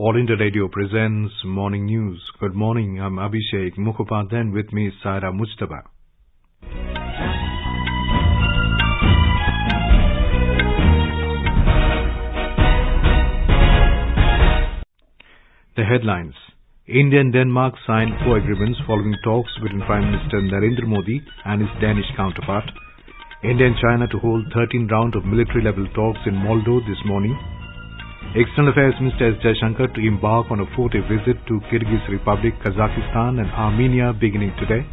All India Radio presents Morning News. Good morning, I'm Abhishek Mukhopadhyay and with me is Saira Mujtaba. The headlines. India and Denmark signed four agreements following talks between Prime Minister Narendra Modi and his Danish counterpart. India and China to hold 13 round of military level talks in Moldo this morning. External Affairs Minister S. Jaishankar to embark on a four-day visit to Kyrgyz Republic, Kazakhstan and Armenia beginning today.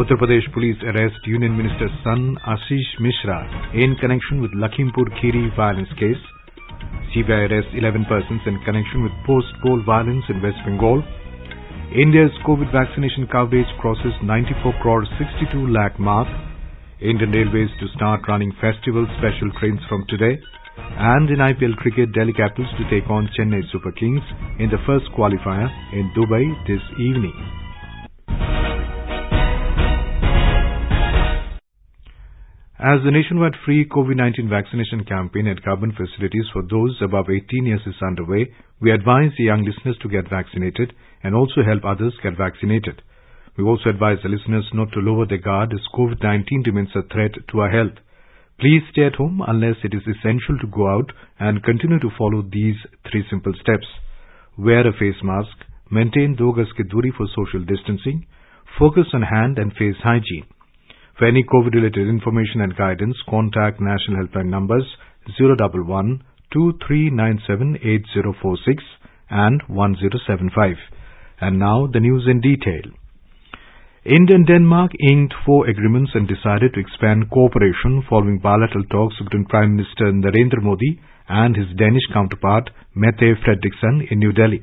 Uttar Pradesh police arrest Union Minister's son Ashish Mishra in connection with Lakhimpur Kheri violence case. CBI arrests 11 persons in connection with post-poll violence in West Bengal. India's COVID vaccination coverage crosses 94 crore 62 lakh mark. Indian Railways to start running festival special trains from today. And in IPL cricket, Delhi Capitals to take on Chennai Super Kings in the first qualifier in Dubai this evening. As the nationwide free COVID-19 vaccination campaign at government facilities for those above 18 years is underway, we advise the young listeners to get vaccinated and also help others get vaccinated. We also advise the listeners not to lower their guard as COVID-19 remains a threat to our health. Please stay at home unless it is essential to go out and continue to follow these three simple steps. Wear a face mask, maintain 2 gaz ki duri for social distancing, focus on hand and face hygiene. For any COVID-related information and guidance, contact National Helpline numbers 011 2397 8046 and 1075. And now the news in detail. India and Denmark inked four agreements and decided to expand cooperation following bilateral talks between Prime Minister Narendra Modi and his Danish counterpart Mette Frederiksen in New Delhi.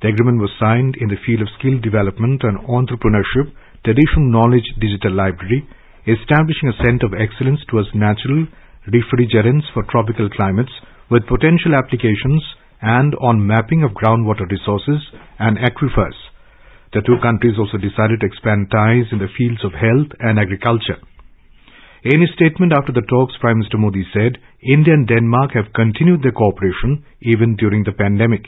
The agreement was signed in the field of skill development and entrepreneurship, traditional knowledge digital library, establishing a center of excellence towards natural refrigerants for tropical climates with potential applications and on mapping of groundwater resources and aquifers. The two countries also decided to expand ties in the fields of health and agriculture. In his statement after the talks, Prime Minister Modi said, India and Denmark have continued their cooperation even during the pandemic.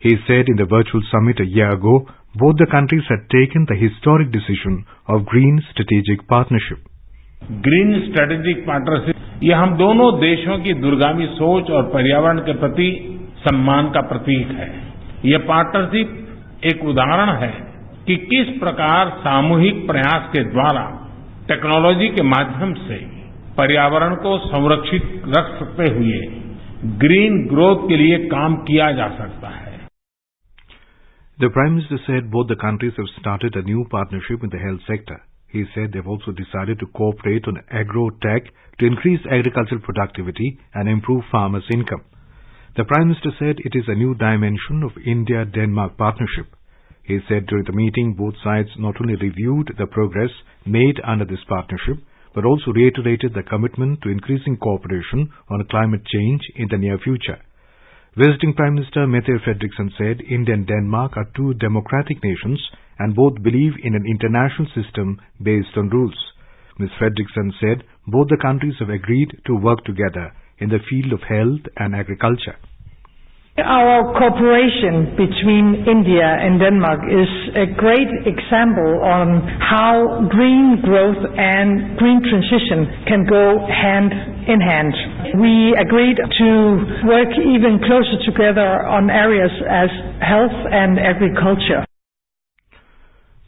He said in the virtual summit a year ago, both the countries had taken the historic decision of Green Strategic Partnership. Green strategic partnership ये हम दोनों देशों की दूरगामी सोच और पर्यावरण के प्रति सम्मान का प्रतीक है ये पार्टनरशिप एक उदाहरण है कि किस प्रकार सामूहिक प्रयास के द्वारा टेक्नोलॉजी के माध्यम से पर्यावरण को संरक्षित रख सकते हुए ग्रीन ग्रोथ के लिए काम किया जा सकता है The Prime Minister said both the countries have started a new partnership in the health sector. He said they've also decided to cooperate on agro-tech to increase agricultural productivity and improve farmers' income. The Prime Minister said it is a new dimension of India-Denmark partnership. He said during the meeting both sides not only reviewed the progress made under this partnership, but also reiterated the commitment to increasing cooperation on climate change in the near future. Visiting Prime Minister Mette Frederiksen said India and Denmark are two democratic nations and both believe in an international system based on rules. Ms. Frederiksen said both the countries have agreed to work together in the field of health and agriculture. Our cooperation between India and Denmark is a great example on how green growth and green transition can go hand in hand. We agreed to work even closer together on areas as health and agriculture.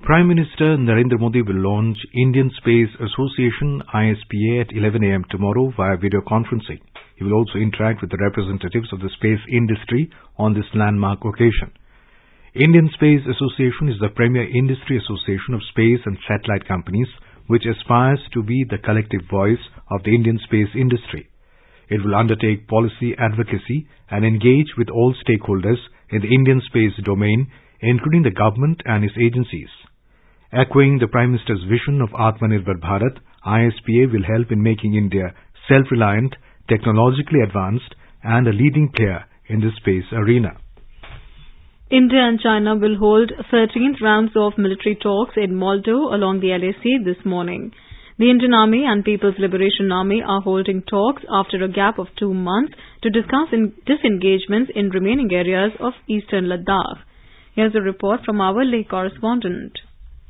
Prime Minister Narendra Modi will launch Indian Space Association ISPA at 11 a.m. tomorrow via video conferencing. He will also interact with the representatives of the space industry on this landmark occasion. Indian Space Association is the premier industry association of space and satellite companies which aspires to be the collective voice of the Indian space industry. It will undertake policy advocacy and engage with all stakeholders in the Indian space domain, including the government and its agencies. Echoing the Prime Minister's vision of Atmanirbhar Bharat, ISPA will help in making India self-reliant, technologically advanced and a leading player in the space arena. India and China will hold 13th rounds of military talks in Moldo along the LAC this morning. The Indian Army and People's Liberation Army are holding talks after a gap of two months to discuss disengagements in remaining areas of eastern Ladakh. Here's a report from our Leh correspondent.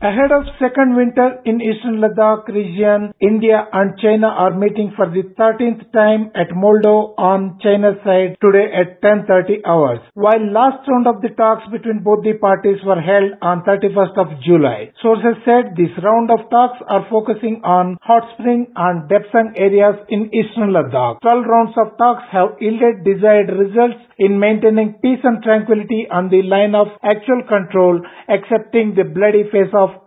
Ahead of second winter in eastern Ladakh region, India and China are meeting for the 13th time at Moldo on China's side today at 10.30 hours. While last round of the talks between both the parties were held on 31st of July. Sources said this round of talks are focusing on hot spring and Depsang areas in eastern Ladakh. 12 rounds of talks have yielded desired results in maintaining peace and tranquility on the line of actual control, accepting the bloody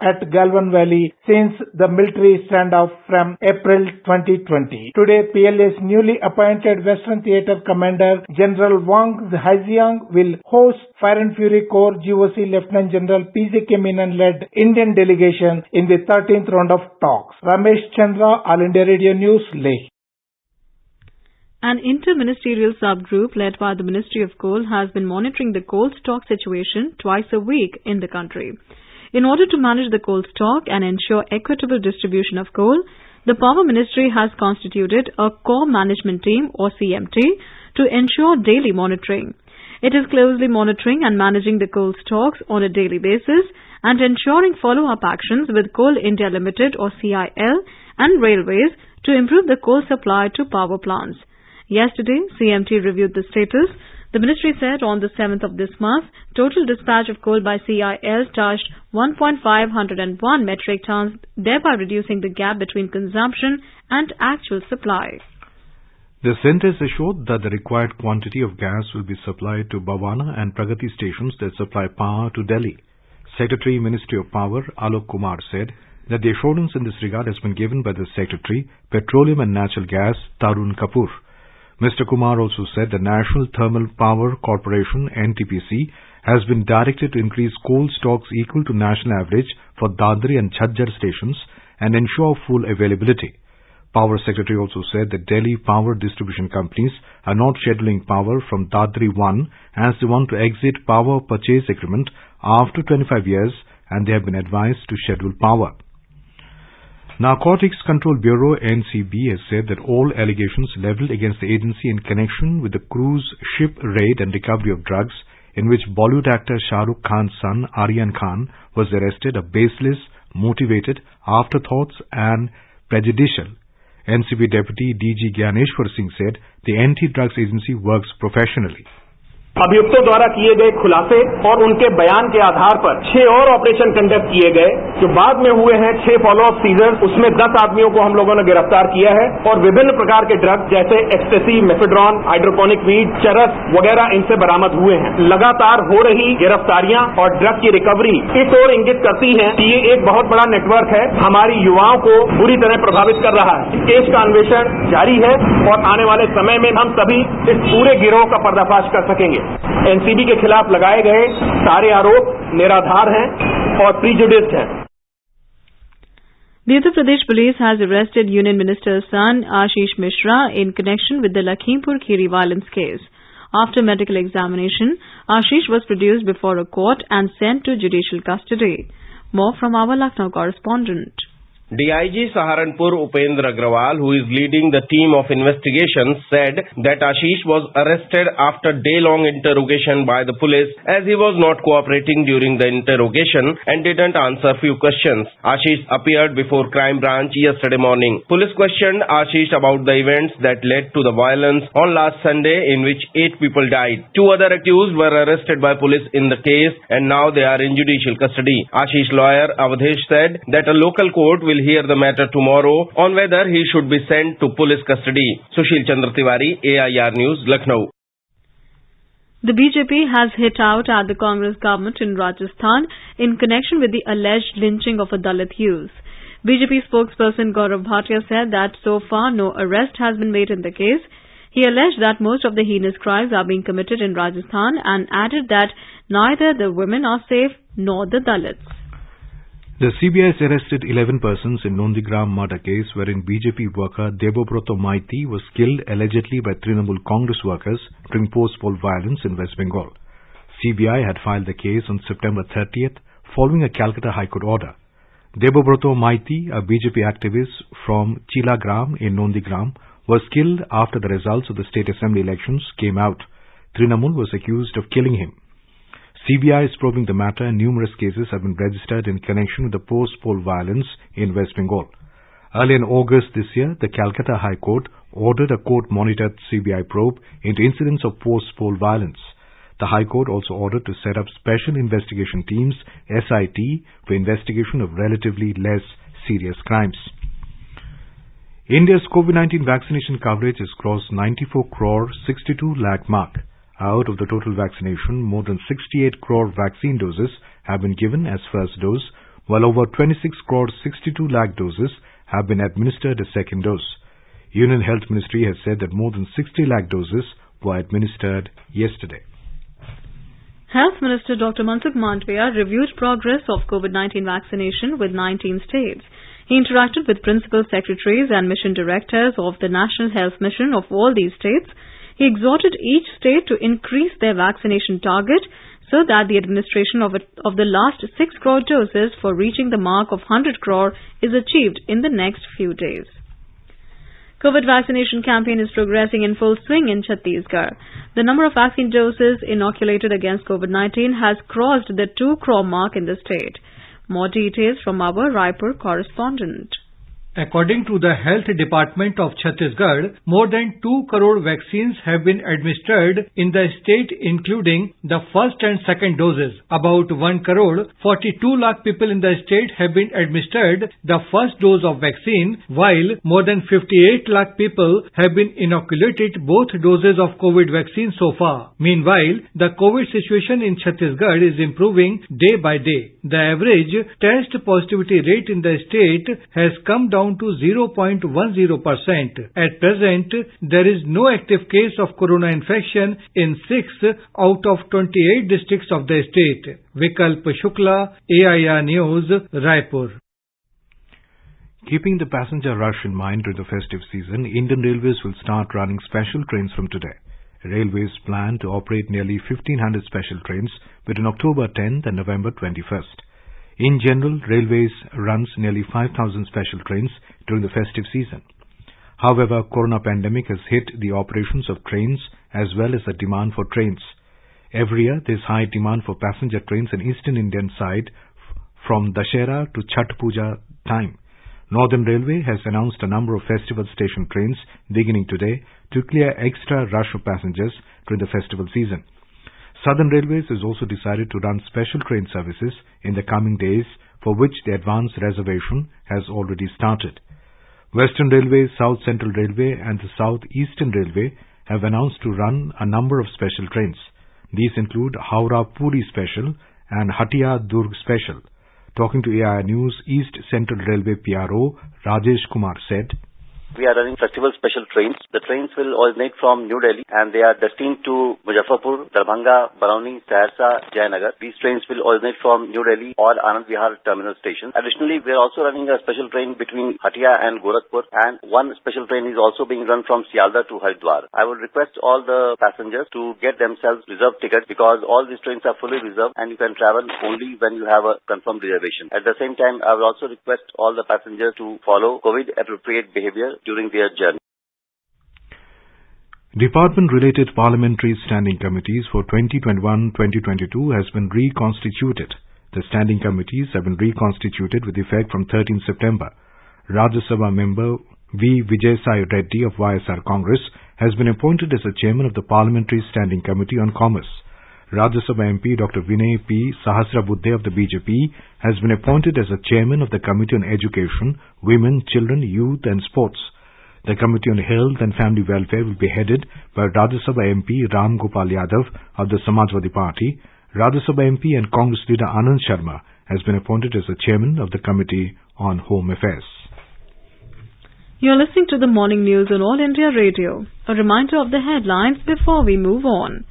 at Galwan Valley since the military standoff from April 2020. Today, PLA's newly appointed Western Theatre Commander General Wang Haijiang will host Fire and Fury Corps GOC Lieutenant General PGK Menon led Indian delegation in the 13th round of talks. Ramesh Chandra, All India Radio News, Leh. An interministerial subgroup led by the Ministry of Coal has been monitoring the coal stock situation twice a week in the country. In order to manage the coal stock and ensure equitable distribution of coal, the Power Ministry has constituted a Core Management Team or CMT to ensure daily monitoring. It is closely monitoring and managing the coal stocks on a daily basis and ensuring follow-up actions with Coal India Limited or CIL and railways to improve the coal supply to power plants. Yesterday, CMT reviewed the status. The ministry said on the 7th of this month, total dispatch of coal by CIL touched 1.501 metric tons, thereby reducing the gap between consumption and actual supply. The centre has assured that the required quantity of gas will be supplied to Bawana and Pragati stations that supply power to Delhi. Secretary Ministry of Power Alok Kumar said that the assurance in this regard has been given by the Secretary, Petroleum and Natural Gas, Tarun Kapoor. Mr. Kumar also said the National Thermal Power Corporation NTPC has been directed to increase coal stocks equal to national average for Dadri and Jhajjar stations and ensure full availability. Power Secretary also said that Delhi power distribution companies are not scheduling power from Dadri 1 as they want to exit power purchase agreement after 25 years and they have been advised to schedule power. Narcotics Control Bureau NCB has said that all allegations leveled against the agency in connection with the cruise ship raid and recovery of drugs in which Bollywood actor Shah Rukh Khan's son Aryan Khan was arrested are baseless, motivated, afterthoughts and prejudicial. NCB Deputy DG Gyaneshwar Singh said the anti-drugs agency works professionally. अभियुक्तों द्वारा किए गए खुलासे और उनके बयान के आधार पर छह और ऑपरेशन कंडक्ट किए गए। जो बाद में हुए हैं, छह फॉलो अप सीजर उसमें दस आदमियों को हम लोगों ने गिरफ़्तार किया है और विभिन्न प्रकार के ड्रग जैसे एक्सटेसी मेफेड्रॉन हाइड्रोपोनिक वीड चरस वगैरह इनसे बरामद हुए हैं। लगातार हो रही गिरफ्तारियाँ और ड्रग की रिकवरी इस ओर इंगित करती है कि ये एक बहुत बड़ा नेटवर्क है, हमारी युवाओं को बुरी तरह प्रभावित कर रहा है। केस का अन्वेषण जारी है और आने वाले समय में हम सभी इस पूरे गिरोह का पर्दाफाश कर सकेंगे। एनसीबी के खिलाफ लगाए गए सारे आरोप निराधार हैं और प्रीजुडिस्ड हैं Uttar Pradesh police has arrested Union Minister's son Ashish Mishra in connection with the Lakhimpur Kheri violence case. After medical examination, Ashish was produced before a court and sent to judicial custody. More from our Lucknow correspondent. DIG Saharanpur Upendra Agrawal, who is leading the team of investigations, said that Ashish was arrested after day-long interrogation by the police as he was not cooperating during the interrogation and didn't answer few questions. Ashish appeared before crime branch yesterday morning. Police questioned Ashish about the events that led to the violence on last Sunday in which eight people died. Two other accused were arrested by police in the case and now they are in judicial custody. Ashish lawyer Avadhesh said that a local court will will hear the matter tomorrow on whether he should be sent to police custody. Sushil Chandra Tiwari, AIR News, Lucknow. The BJP has hit out at the Congress government in Rajasthan in connection with the alleged lynching of a Dalit youth. BJP spokesperson Gaurav Bhatia said that so far no arrest has been made in the case. He alleged that most of the heinous crimes are being committed in Rajasthan and added that neither the women are safe nor the Dalits. The CBI has arrested 11 persons in Nandigram murder case wherein BJP worker Debobroto Maiti was killed allegedly by Trinamool Congress workers during post-poll violence in West Bengal. CBI had filed the case on September 30th following a Calcutta High Court order. Debobroto Maiti, a BJP activist from Chilagram in Nandigram, was killed after the results of the state assembly elections came out. Trinamool was accused of killing him. CBI is probing the matter and numerous cases have been registered in connection with the post-poll violence in West Bengal. Early in August this year, the Calcutta High Court ordered a court-monitored CBI probe into incidents of post-poll violence. The High Court also ordered to set up special investigation teams, SIT, for investigation of relatively less serious crimes. India's COVID-19 vaccination coverage has crossed 94 crore 62 lakh mark. Out of the total vaccination, more than 68 crore vaccine doses have been given as first dose, while over 26 crore 62 lakh doses have been administered as second dose. Union Health Ministry has said that more than 60 lakh doses were administered yesterday. Health Minister Dr. Mansukh Mandaviya reviewed progress of COVID-19 vaccination with 19 states. He interacted with principal secretaries and mission directors of the National Health Mission of all these states. He exhorted each state to increase their vaccination target so that the administration of, it, of the last 6 crore doses for reaching the mark of 100 crore is achieved in the next few days. COVID vaccination campaign is progressing in full swing in Chhattisgarh. The number of vaccine doses inoculated against COVID-19 has crossed the 2 crore mark in the state. More details from our Raipur correspondent. According to the Health Department of Chhattisgarh, more than 2 crore vaccines have been administered in the state including the first and second doses. About 1 crore 42 lakh people in the state have been administered the first dose of vaccine while more than 58 lakh people have been inoculated both doses of COVID vaccine so far. Meanwhile, the COVID situation in Chhattisgarh is improving day by day. The average test positivity rate in the state has come down down to 0.10%. At present, there is no active case of corona infection in 6 out of 28 districts of the state. Vikalp Shukla, AIR News, Raipur. Keeping the passenger rush in mind during the festive season, Indian Railways will start running special trains from today. Railways plan to operate nearly 1500 special trains between October 10th and November 21st. In general, Railways runs nearly 5,000 special trains during the festive season. However, corona pandemic has hit the operations of trains as well as the demand for trains. Every year, there is high demand for passenger trains in Eastern Indian side from Dashera to Chhath Puja time. Northern Railway has announced a number of festival station trains beginning today to clear extra rush of passengers during the festival season. Southern Railways has also decided to run special train services in the coming days for which the advance reservation has already started. Western Railway, South Central Railway and the South Eastern Railway have announced to run a number of special trains. These include Howrah Puri Special and Hatia Durg Special. Talking to AIR News, East Central Railway PRO Rajesh Kumar said, we are running festival special trains. The trains will originate from New Delhi and they are destined to Muzaffarpur, Darbhanga, Barauni, Saharsa, Jayanagar. These trains will originate from New Delhi or Anand Vihar terminal station. Additionally, we are also running a special train between Hatia and Gorakhpur and one special train is also being run from Sealdah to Haridwar. I would request all the passengers to get themselves reserved tickets because all these trains are fully reserved and you can travel only when you have a confirmed reservation. At the same time, I will also request all the passengers to follow COVID appropriate behavior during their journey. Department-related parliamentary standing committees for 2021-2022 has been reconstituted. The standing committees have been reconstituted with effect from 13 September. Rajya Sabha member V. Vijay Sai Reddy of YSR Congress has been appointed as the chairman of the Parliamentary Standing Committee on Commerce. Rajya Sabha MP Dr. Vinay P. Sahasrabudhe of the BJP has been appointed as the chairman of the Committee on Education, Women, Children, Youth and Sports. The Committee on Health and Family Welfare will be headed by Rajya Sabha MP Ram Gopal Yadav of the Samajwadi Party. Rajya Sabha MP and Congress leader Anand Sharma has been appointed as the chairman of the Committee on Home Affairs. You're listening to the morning news on All India Radio. A reminder of the headlines before we move on.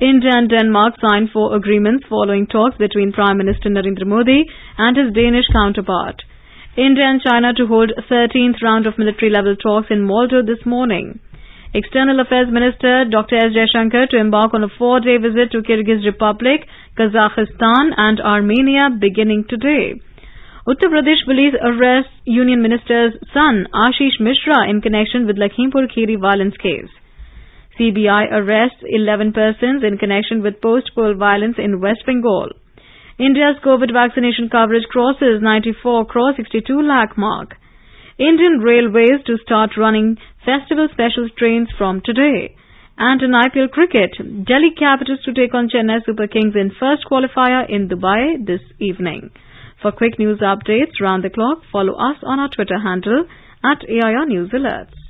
India and Denmark signed four agreements following talks between Prime Minister Narendra Modi and his Danish counterpart. India and China to hold 13th round of military level talks in Moldo this morning. External Affairs Minister Dr. S. Jaishankar to embark on a four-day visit to Kyrgyz Republic, Kazakhstan and Armenia beginning today. Uttar Pradesh police arrests Union Minister's son Ashish Mishra in connection with Lakhimpur Kheri violence case. CBI arrests 11 persons in connection with post-poll violence in West Bengal. India's COVID vaccination coverage crosses 94 crore 62 lakh mark. Indian Railways to start running festival special trains from today. And in IPL cricket, Delhi Capitals to take on Chennai Super Kings in first qualifier in Dubai this evening. For quick news updates round the clock, follow us on our Twitter handle at AIR News Alerts.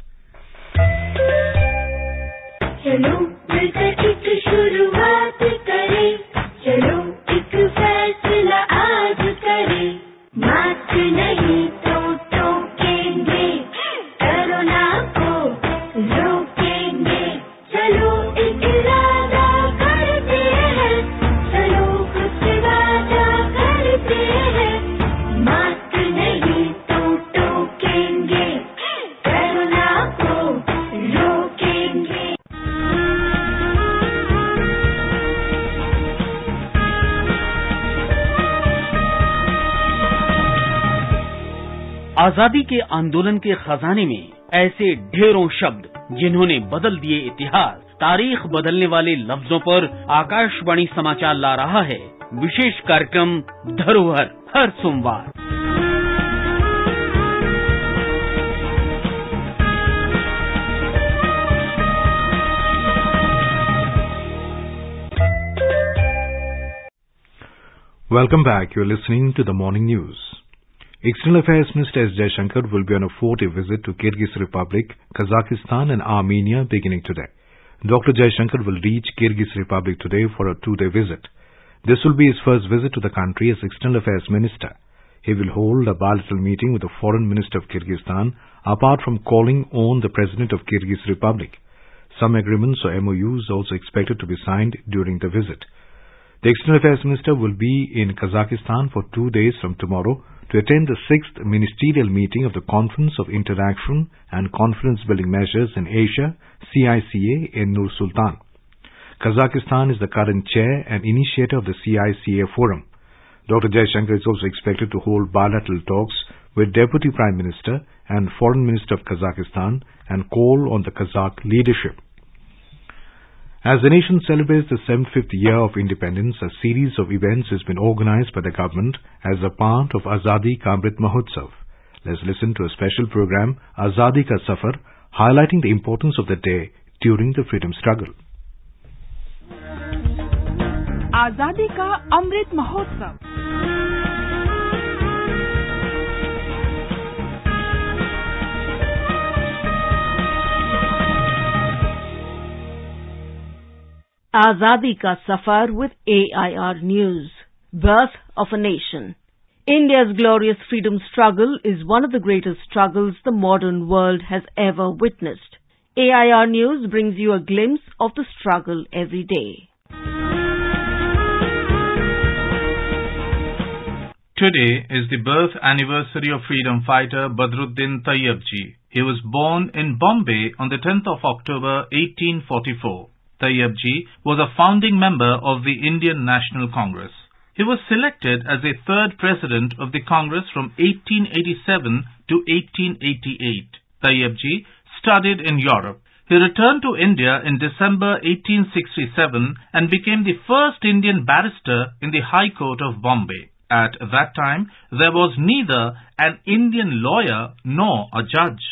चलो मिलकर एक शुरुआत करें। चलो एक फैसला आज करें। मात्र नहीं आज़ादी के आंदोलन के खजाने में ऐसे ढेरों शब्द जिन्होंने बदल दिए इतिहास, तारीख बदलने वाले लफ्जों पर आकाशवाणी समाचार ला रहा है विशेष कार्यक्रम धरोहर, हर सोमवार Welcome back. You're listening to the morning news. External Affairs Minister S. Jaishankar will be on a four-day visit to Kyrgyz Republic, Kazakhstan and Armenia beginning today. Dr. Jaishankar will reach Kyrgyz Republic today for a two-day visit. This will be his first visit to the country as External Affairs Minister. He will hold a bilateral meeting with the Foreign Minister of Kyrgyzstan apart from calling on the President of Kyrgyz Republic. Some agreements or MOUs also expected to be signed during the visit. The External Affairs Minister will be in Kazakhstan for two days from tomorrow to attend the sixth ministerial meeting of the Conference of Interaction and Confidence Building Measures in Asia, CICA, in Nur Sultan. Kazakhstan is the current chair and initiator of the CICA Forum. Dr. Jaishankar is also expected to hold bilateral talks with Deputy Prime Minister and Foreign Minister of Kazakhstan and call on the Kazakh leadership. As the nation celebrates the 75th year of independence, a series of events has been organized by the government as a part of Azadi Ka Mahotsav. Let's listen to a special program, Azadi Ka Safar, highlighting the importance of the day during the freedom struggle. Azadi Ka Amrit Mahotsav Azadi Ka Safar with AIR News. Birth of a Nation. India's glorious freedom struggle is one of the greatest struggles the modern world has ever witnessed. AIR News brings you a glimpse of the struggle every day. Today is the birth anniversary of freedom fighter Badruddin Tayyabji. He was born in Bombay on the 10th of October 1844. Tayyabji was a founding member of the Indian National Congress. He was selected as a third president of the Congress from 1887 to 1888. Tayyabji studied in Europe. He returned to India in December 1867 and became the first Indian barrister in the High Court of Bombay. At that time, there was neither an Indian lawyer nor a judge.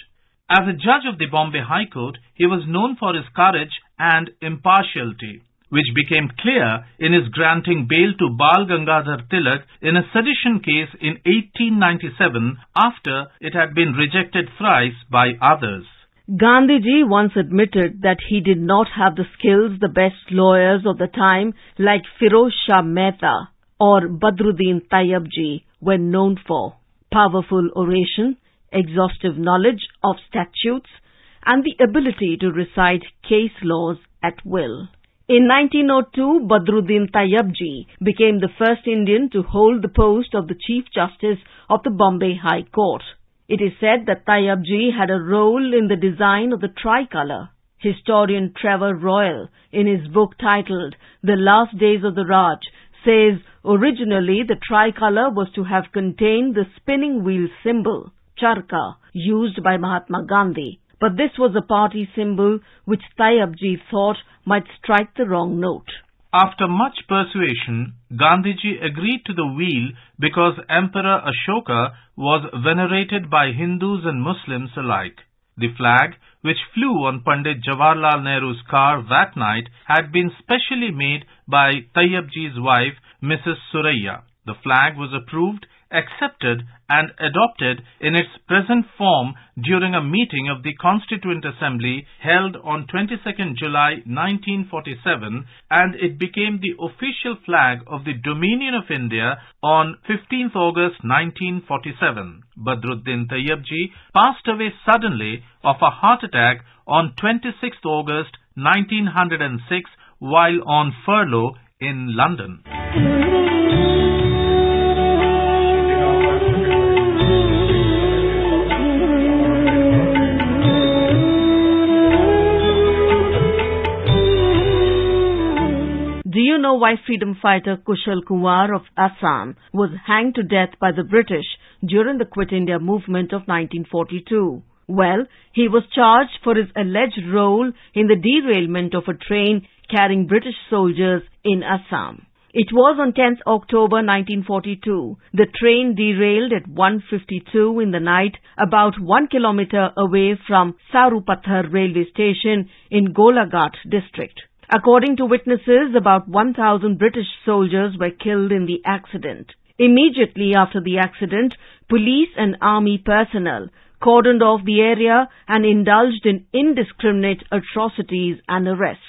As a judge of the Bombay High Court, he was known for his courage and impartiality, which became clear in his granting bail to Bal Gangadhar Tilak in a sedition case in 1897 after it had been rejected thrice by others. Gandhiji once admitted that he did not have the skills the best lawyers of the time like Firoz Shah Mehta or Badruddin Tayyabji were known for. Powerful oration, exhaustive knowledge of statutes, and the ability to recite case laws at will. In 1902, Badruddin Tayyabji became the first Indian to hold the post of the Chief Justice of the Bombay High Court. It is said that Tayyabji had a role in the design of the tricolour. Historian Trevor Royle, in his book titled The Last Days of the Raj, says originally the tricolor was to have contained the spinning wheel symbol, charkha, used by Mahatma Gandhi. But this was a party symbol which Tayyabji thought might strike the wrong note. After much persuasion, Gandhiji agreed to the wheel because Emperor Ashoka was venerated by Hindus and Muslims alike. The flag, which flew on Pandit Jawaharlal Nehru's car that night, had been specially made by Tayyabji's wife, Mrs. Suraiya. The flag was approved accepted and adopted in its present form during a meeting of the Constituent Assembly held on 22nd July 1947 and it became the official flag of the Dominion of India on 15th August 1947. Badruddin Tayyabji passed away suddenly of a heart attack on 26th August 1906 while on furlough in London. You know why freedom fighter Kushal Konwar of Assam was hanged to death by the British during the Quit India movement of 1942? Well, he was charged for his alleged role in the derailment of a train carrying British soldiers in Assam. It was on 10th October 1942. The train derailed at 1.52 in the night about one kilometer away from Sarupathar railway station in Golaghat district. According to witnesses, about 1,000 British soldiers were killed in the accident. Immediately after the accident, police and army personnel cordoned off the area and indulged in indiscriminate atrocities and arrests.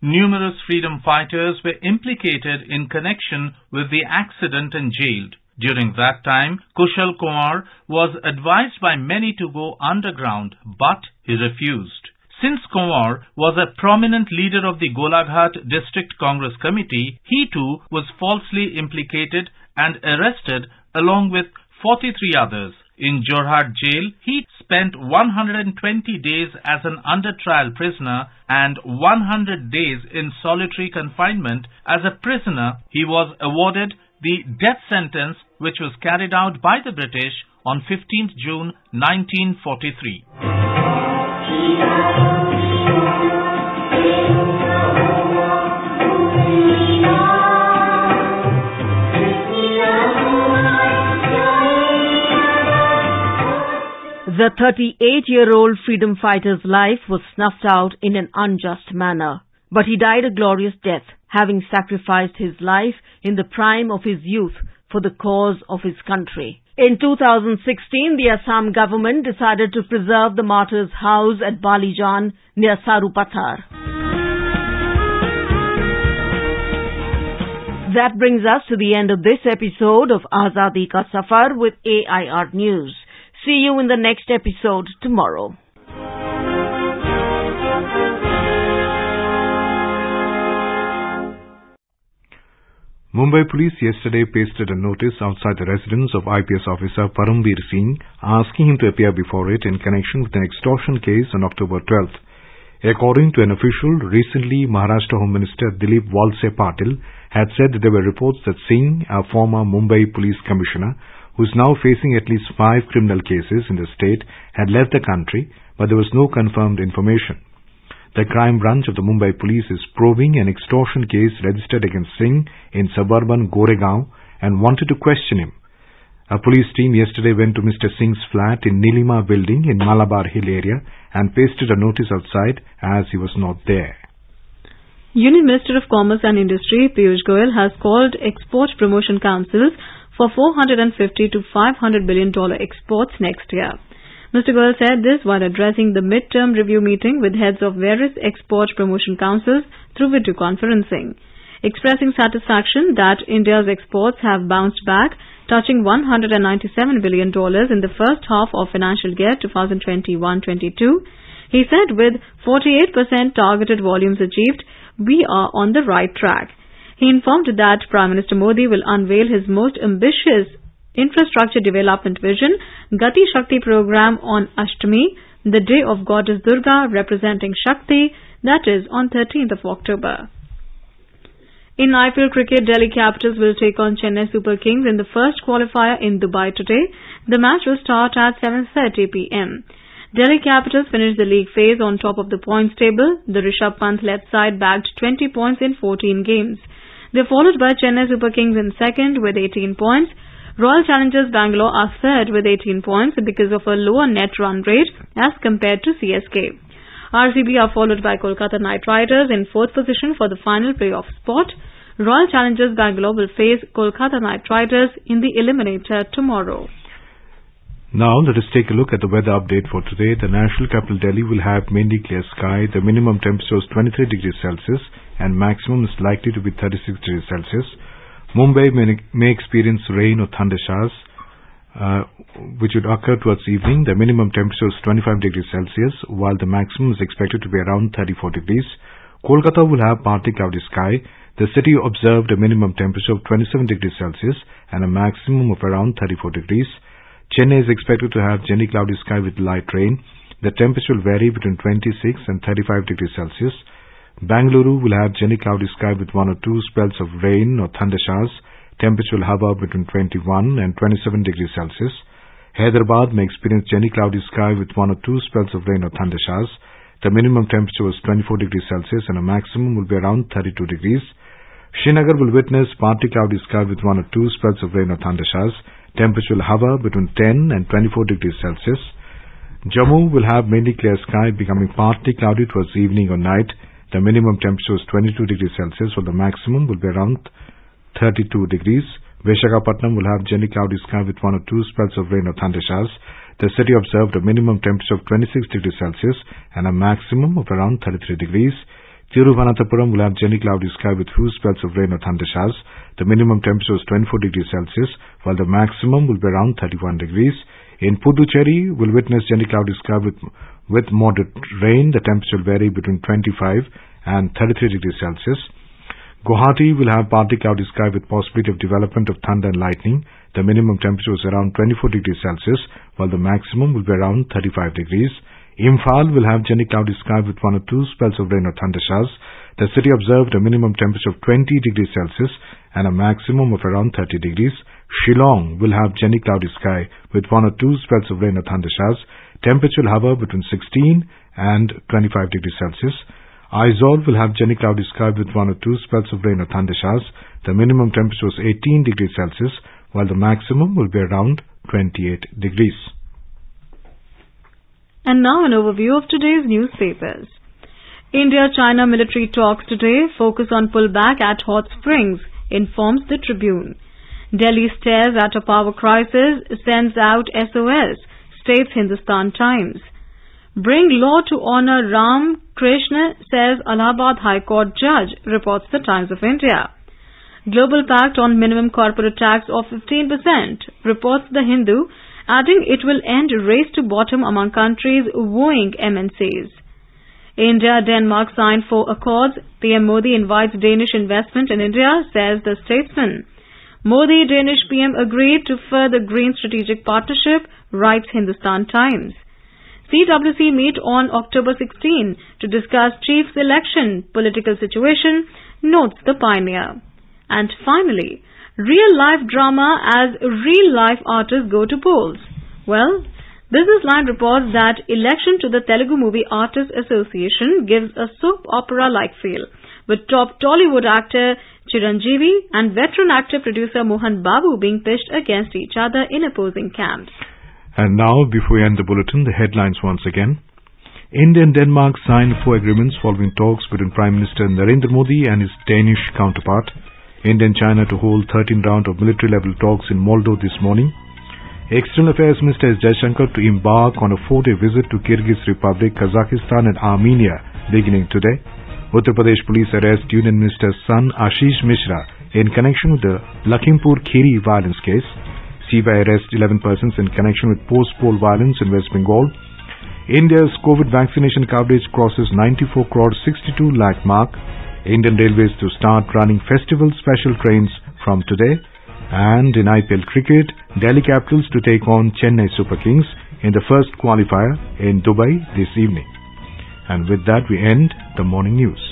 Numerous freedom fighters were implicated in connection with the accident and jailed. During that time, Kushal Konwar was advised by many to go underground, but he refused. Since Konwar was a prominent leader of the Golaghat District Congress Committee, he too was falsely implicated and arrested along with 43 others. In Jorhat jail, he spent 120 days as an under trial prisoner and 100 days in solitary confinement. As a prisoner, he was awarded the death sentence which was carried out by the British on 15th June 1943. The 38-year-old freedom fighter's life was snuffed out in an unjust manner. But he died a glorious death, having sacrificed his life in the prime of his youth for the cause of his country. In 2016, the Assam government decided to preserve the martyr's house at Balijan near Sarupathar. That brings us to the end of this episode of Azadi Ka Safar with AIR News. See you in the next episode tomorrow. Mumbai police yesterday pasted a notice outside the residence of IPS officer Parambir Singh asking him to appear before it in connection with an extortion case on October 12th. According to an official, recently Maharashtra Home Minister Dilip Walse Patil had said there were reports that Singh, a former Mumbai police commissioner, who is now facing at least five criminal cases in the state, had left the country, but there was no confirmed information. The crime branch of the Mumbai police is probing an extortion case registered against Singh in suburban Goregaon and wanted to question him. A police team yesterday went to Mr. Singh's flat in Nilima building in Malabar Hill area and pasted a notice outside as he was not there. Union Minister of Commerce and Industry Piyush Goyal has called export promotion councils for 450 to 500 billion dollar exports next year. Mr. Goyal said this while addressing the mid-term review meeting with heads of various export promotion councils through video conferencing. Expressing satisfaction that India's exports have bounced back, touching $197 billion in the first half of financial year 2021-22, he said with 48% targeted volumes achieved, we are on the right track. He informed that Prime Minister Modi will unveil his most ambitious infrastructure development vision, Gati Shakti program on Ashtami, the day of goddess Durga representing Shakti, that is on 13th of October. In IPL cricket, Delhi Capitals will take on Chennai Super Kings in the first qualifier in Dubai today. The match will start at 7.30 pm. Delhi Capitals finished the league phase on top of the points table. The Rishabh Pant led side bagged 20 points in 14 games. They are followed by Chennai Super Kings in second with 18 points. Royal Challengers Bangalore are third with 18 points because of a lower net run rate as compared to CSK. RCB are followed by Kolkata Knight Riders in fourth position for the final playoff spot. Royal Challengers Bangalore will face Kolkata Knight Riders in the eliminator tomorrow. Now let us take a look at the weather update for today. The national capital Delhi will have mainly clear sky. The minimum temperature is 23 degrees Celsius and maximum is likely to be 36 degrees Celsius. Mumbai may, may experience rain or thunder showers, uh, which would occur towards evening. The minimum temperature is 25 degrees Celsius, while the maximum is expected to be around 34 degrees. Kolkata will have partly cloudy sky. The city observed a minimum temperature of 27 degrees Celsius and a maximum of around 34 degrees. Chennai is expected to have generally cloudy sky with light rain. The temperature will vary between 26 and 35 degrees Celsius. Bangalore will have gently cloudy sky with one or two spells of rain or thunder showers. Temperature will hover between 21 and 27 degrees Celsius. Hyderabad may experience gently cloudy sky with one or two spells of rain or thunder showers. The minimum temperature was 24 degrees Celsius and a maximum will be around 32 degrees. Srinagar will witness partly cloudy sky with one or two spells of rain or thunder showers. Temperature will hover between 10 and 24 degrees Celsius. Jammu will have mainly clear sky becoming partly cloudy towards evening or night. The minimum temperature is 22 degrees Celsius while the maximum will be around 32 degrees. Visakhapatnam will have gently cloudy sky with one or two spells of rain or thunder showers. The city observed a minimum temperature of 26 degrees Celsius and a maximum of around 33 degrees. Thiruvananthapuram will have gently cloudy sky with few spells of rain or thunder showers. The minimum temperature is 24 degrees Celsius, while the maximum will be around 31 degrees. In Puducherry, will witness gently cloudy sky with, with moderate rain. The temperature will vary between 25 and 33 degrees Celsius. Guwahati will have partly cloudy sky with possibility of development of thunder and lightning. The minimum temperature is around 24 degrees Celsius, while the maximum will be around 35 degrees. Imphal will have generally cloudy sky with one or two spells of rain or thunder showers. The city observed a minimum temperature of 20 degrees Celsius and a maximum of around 30 degrees. Shillong will have generally cloudy sky with one or two spells of rain or thunder showers. Temperature will hover between 16 and 25 degrees Celsius. Aizawl will have gently cloudy sky with one or two spells of rain or thunder showers. The minimum temperature is 18 degrees Celsius, while the maximum will be around 28 degrees. And now an overview of today's newspapers. India-China military talks today focus on pullback at hot springs, informs the Tribune. Delhi stares at a power crisis, sends out SOS, states Hindustan Times. Bring law to honor Ram Krishna, says Allahabad High Court judge, reports the Times of India. Global pact on minimum corporate tax of 15%, reports the Hindu, adding it will end race to bottom among countries wooing MNCs. India Denmark signed four accords. PM Modi invites Danish investment in India, says the statesman. Modi Danish PM agreed to further green strategic partnership, writes Hindustan Times. CWC meet on October 16 to discuss chief's election, political situation, notes the pioneer. And finally, real life drama as real life artists go to polls. Well, Business Line reports that election to the Telugu Movie Artists Association gives a soap opera like feel, with top Tollywood actor Chiranjeevi and veteran actor producer Mohan Babu being pitched against each other in opposing camps. And now, before we end the bulletin, the headlines once again. India and Denmark signed four agreements following talks between Prime Minister Narendra Modi and his Danish counterpart. India and China to hold 13 round of military level talks in Moldo this morning. External Affairs Minister S. To embark on a four-day visit to Kyrgyz Republic, Kazakhstan and Armenia beginning today. Uttar Pradesh police arrest Union Minister's son Ashish Mishra in connection with the Lakhimpur Kheri violence case. CBI arrests 11 persons in connection with post-poll violence in West Bengal. India's COVID vaccination coverage crosses 94 crore 62 lakh mark. Indian Railways to start running festival special trains from today. And in IPL cricket, Delhi Capitals to take on Chennai Super Kings in the first qualifier in Dubai this evening. And with that, we end the morning news.